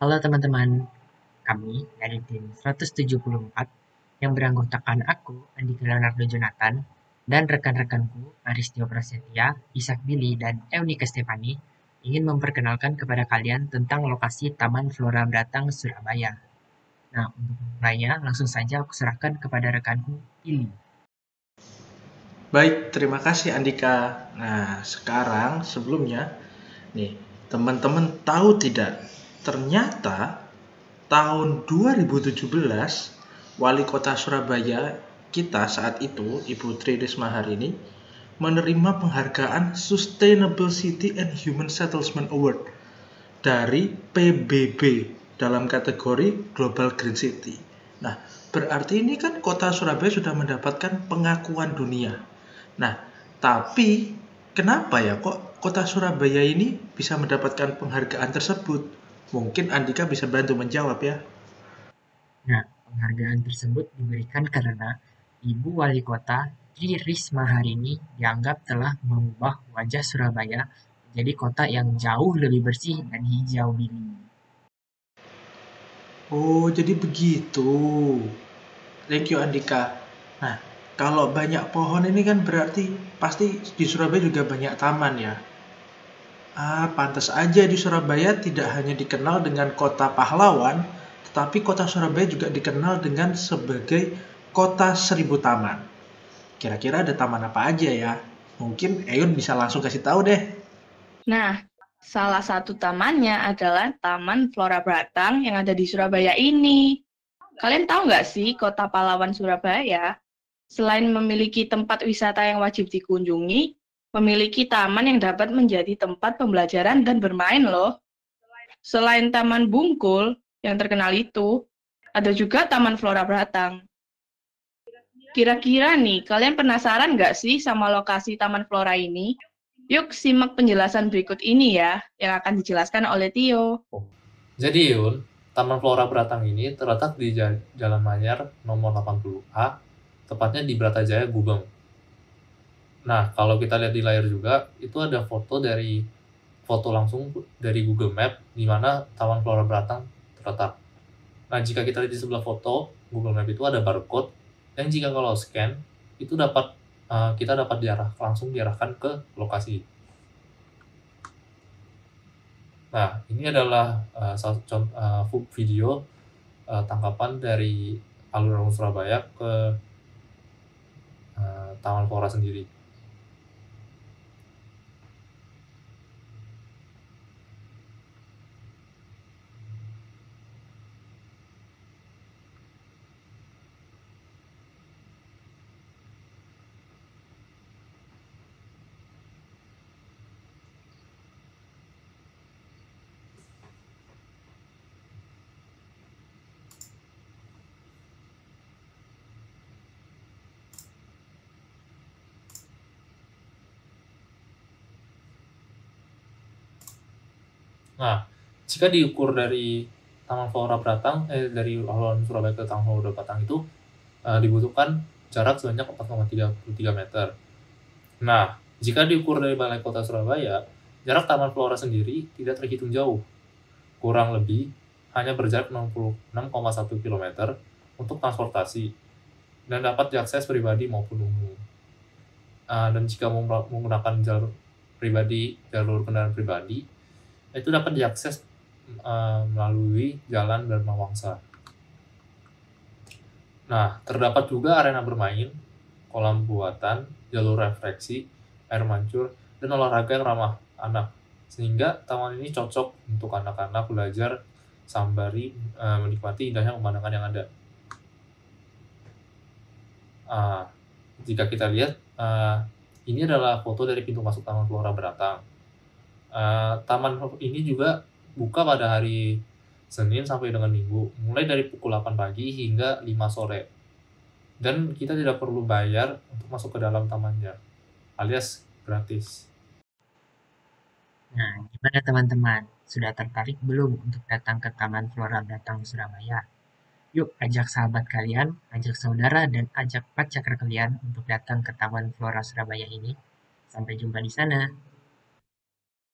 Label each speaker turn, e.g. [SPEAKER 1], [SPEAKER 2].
[SPEAKER 1] Halo teman-teman, kami dari tim 174 yang beranggotakan aku, Andika Leonardo Jonathan, dan rekan-rekanku Aristio Prasetya, Isak Billy, dan Eunika Stefani ingin memperkenalkan kepada kalian tentang lokasi Taman Flora Beratang Surabaya. Nah, untuk mulainya langsung saja aku serahkan kepada rekanku, Ili.
[SPEAKER 2] Baik, terima kasih Andika. Nah, sekarang sebelumnya, nih, teman-teman tahu tidak? Ternyata tahun 2017, Wali Kota Surabaya kita saat itu, Ibu Tri Risma hari ini, menerima penghargaan Sustainable City and Human Settlement Award dari PBB dalam kategori Global Green City. Nah, berarti ini kan kota Surabaya sudah mendapatkan pengakuan dunia. Nah, tapi kenapa ya kok kota Surabaya ini bisa mendapatkan penghargaan tersebut? Mungkin Andika bisa bantu menjawab ya.
[SPEAKER 1] Nah, penghargaan tersebut diberikan karena Ibu Wali Kota Tri Risma hari ini dianggap telah mengubah wajah Surabaya menjadi kota yang jauh lebih bersih dan hijau biru.
[SPEAKER 2] Oh, jadi begitu. Thank you Andika. Nah, kalau banyak pohon ini kan berarti pasti di Surabaya juga banyak taman ya. Ah, pantas aja di Surabaya tidak hanya dikenal dengan kota pahlawan, tetapi kota Surabaya juga dikenal dengan sebagai kota seribu taman. Kira-kira ada taman apa aja ya? Mungkin Eyun bisa langsung kasih tahu deh.
[SPEAKER 3] Nah, salah satu tamannya adalah Taman Flora Batang yang ada di Surabaya ini. Kalian tahu nggak sih kota pahlawan Surabaya? Selain memiliki tempat wisata yang wajib dikunjungi, memiliki taman yang dapat menjadi tempat pembelajaran dan bermain loh. Selain Taman Bungkul yang terkenal itu, ada juga Taman Flora Batang. Kira-kira nih, kalian penasaran nggak sih sama lokasi Taman Flora ini? Yuk simak penjelasan berikut ini ya, yang akan dijelaskan oleh Tio.
[SPEAKER 4] Oh. Jadi Yun, Taman Flora Beratang ini terletak di Jalan Manyar nomor 80A, tepatnya di Bratajaya, Gubeng. Nah, kalau kita lihat di layar juga, itu ada foto dari foto langsung dari Google Map di mana Taman Flora Beratang terletak. Nah, jika kita lihat di sebelah foto Google Map itu ada barcode dan jika kalau scan itu dapat uh, kita dapat diarah langsung diarahkan ke lokasi. Nah, ini adalah uh, satu uh, video uh, tangkapan dari alun-alun Surabaya ke uh, Taman Flora sendiri. Nah, jika diukur dari Taman Flora Beratang, eh, dari alun Surabaya ke Taman Flora Beratang itu uh, dibutuhkan jarak sebanyak 4,33 meter. Nah, jika diukur dari Balai Kota Surabaya, jarak Taman Flora sendiri tidak terhitung jauh. Kurang lebih hanya berjarak 66,1 km untuk transportasi dan dapat diakses pribadi maupun umum. Uh, dan jika menggunakan jalur pribadi, jalur kendaraan pribadi, itu dapat diakses uh, melalui jalan Dharma Wangsa. Nah, terdapat juga arena bermain, kolam buatan, jalur refleksi, air mancur, dan olahraga yang ramah anak. Sehingga taman ini cocok untuk anak-anak belajar sambari uh, menikmati indahnya pemandangan yang ada. Uh, jika kita lihat, uh, ini adalah foto dari pintu masuk Taman Flora Beratang. Uh, taman ini juga buka pada hari Senin sampai dengan Minggu, mulai dari pukul 8 pagi hingga 5 sore. Dan kita tidak perlu bayar untuk masuk ke dalam tamannya, alias gratis.
[SPEAKER 1] Nah, gimana teman-teman? Sudah tertarik belum untuk datang ke Taman Flora Batang Surabaya? Yuk ajak sahabat kalian, ajak saudara, dan ajak pacar kalian untuk datang ke Taman Flora Surabaya ini. Sampai jumpa di sana.